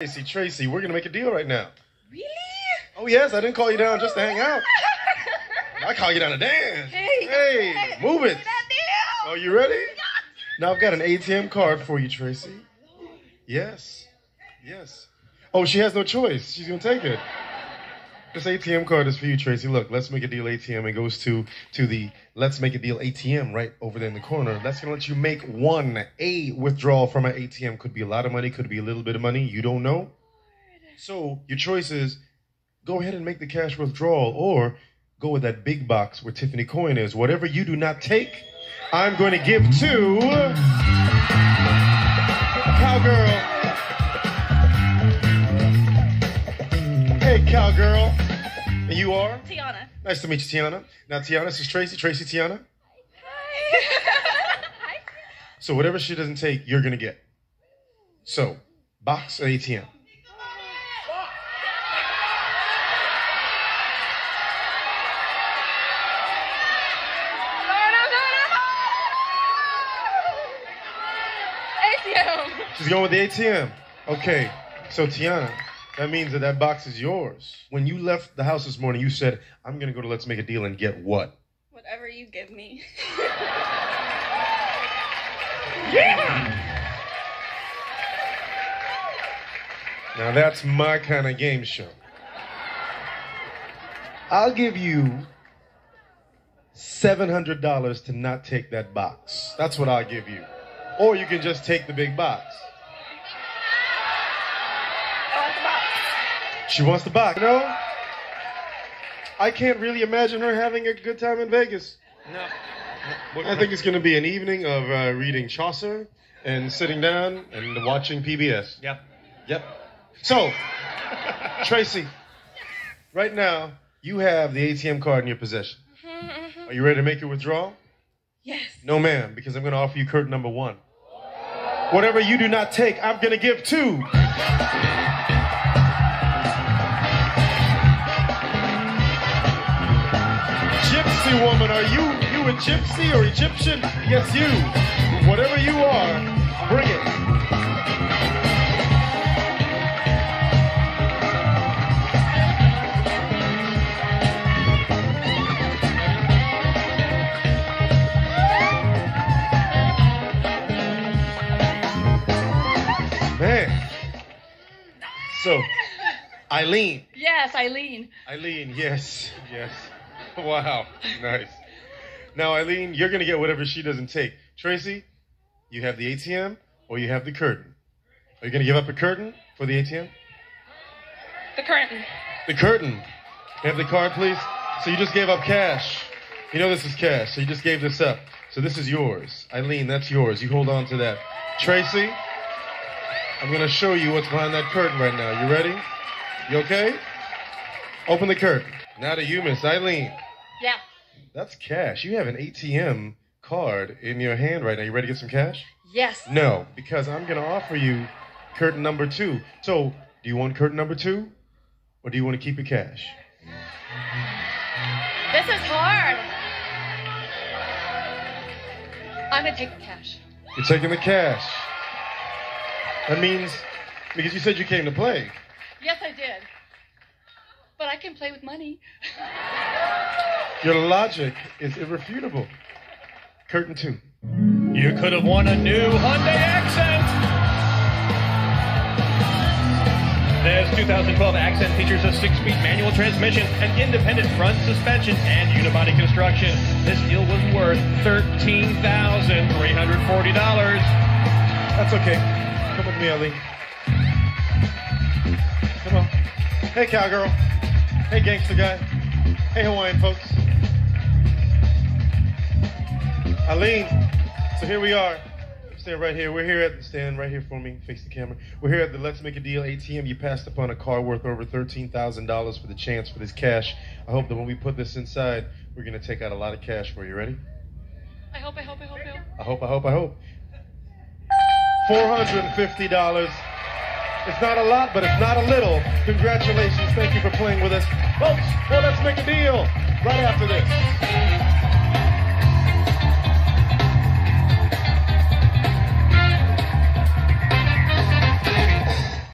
Tracy, Tracy, we're gonna make a deal right now. Really? Oh yes, I didn't call you down just to hang out. I call you down to dance. Hey, hey, move it. Are you ready? Now I've got an ATM card for you, Tracy. Yes, yes. Oh, she has no choice. She's gonna take it. This ATM card is for you, Tracy. Look, let's make a deal ATM. It goes to to the let's make a deal ATM right over there in the corner. That's gonna let you make one a withdrawal from an ATM. Could be a lot of money, could be a little bit of money. You don't know. So your choice is go ahead and make the cash withdrawal, or go with that big box where Tiffany Coyne is. Whatever you do not take, I'm going to give to Cowgirl. Hey, Cowgirl. And you are? Tiana. Nice to meet you, Tiana. Now, Tiana, this is Tracy. Tracy, Tiana. Hi. Hi. So whatever she doesn't take, you're going to get. So, box or ATM? ATM. She's going with the ATM. Okay. So, Tiana, that means that that box is yours. When you left the house this morning, you said, I'm going to go to Let's Make a Deal and get what? Whatever you give me. yeah! Now that's my kind of game show. I'll give you $700 to not take that box. That's what I'll give you. Or you can just take the big box. She wants the box. No? I can't really imagine her having a good time in Vegas. No. I think it's going to be an evening of uh, reading Chaucer and sitting down and watching PBS. Yep. Yep. So, Tracy, right now you have the ATM card in your possession. Are you ready to make your withdrawal? Yes. No, ma'am, because I'm going to offer you curtain number one. Whatever you do not take, I'm going to give to. Gypsy woman, are you you a gypsy or Egyptian? Yes, you. Whatever you are, bring it. So, Eileen. Yes, Eileen. Eileen, yes, yes. Wow, nice. Now, Eileen, you're going to get whatever she doesn't take. Tracy, you have the ATM or you have the curtain. Are you going to give up a curtain for the ATM? The curtain. The curtain. Have the card, please. So you just gave up cash. You know this is cash, so you just gave this up. So this is yours. Eileen, that's yours. You hold on to that. Tracy, I'm going to show you what's behind that curtain right now. You ready? You okay? Open the curtain. Now to you, Miss Eileen. Yeah. That's cash. You have an ATM card in your hand right now. You ready to get some cash? Yes. No, because I'm going to offer you curtain number two. So, do you want curtain number two? Or do you want to keep your cash? This is hard. I'm gonna take the cash. You're taking the cash. That means, because you said you came to play. Yes, I did. But I can play with money. Your logic is irrefutable. Curtain two. You could have won a new Hyundai Accent. This 2012 Accent features a six-speed manual transmission, an independent front suspension, and unibody construction. This deal was worth $13,340. That's okay. Come with me, Ellie. Come on. Hey, cowgirl. Hey, gangster guy. Hey, Hawaiian folks. Eileen, so here we are. Stand right here. We're here at stand right here for me. Face the camera. We're here at the Let's Make a Deal ATM. You passed upon a car worth over thirteen thousand dollars for the chance for this cash. I hope that when we put this inside, we're gonna take out a lot of cash for you. Ready? I hope, I hope, I hope, I hope. I hope. I hope. I hope. Four hundred and fifty dollars. It's not a lot, but it's not a little. Congratulations. Thank you for playing with us. Folks, well, let's make a deal right after this.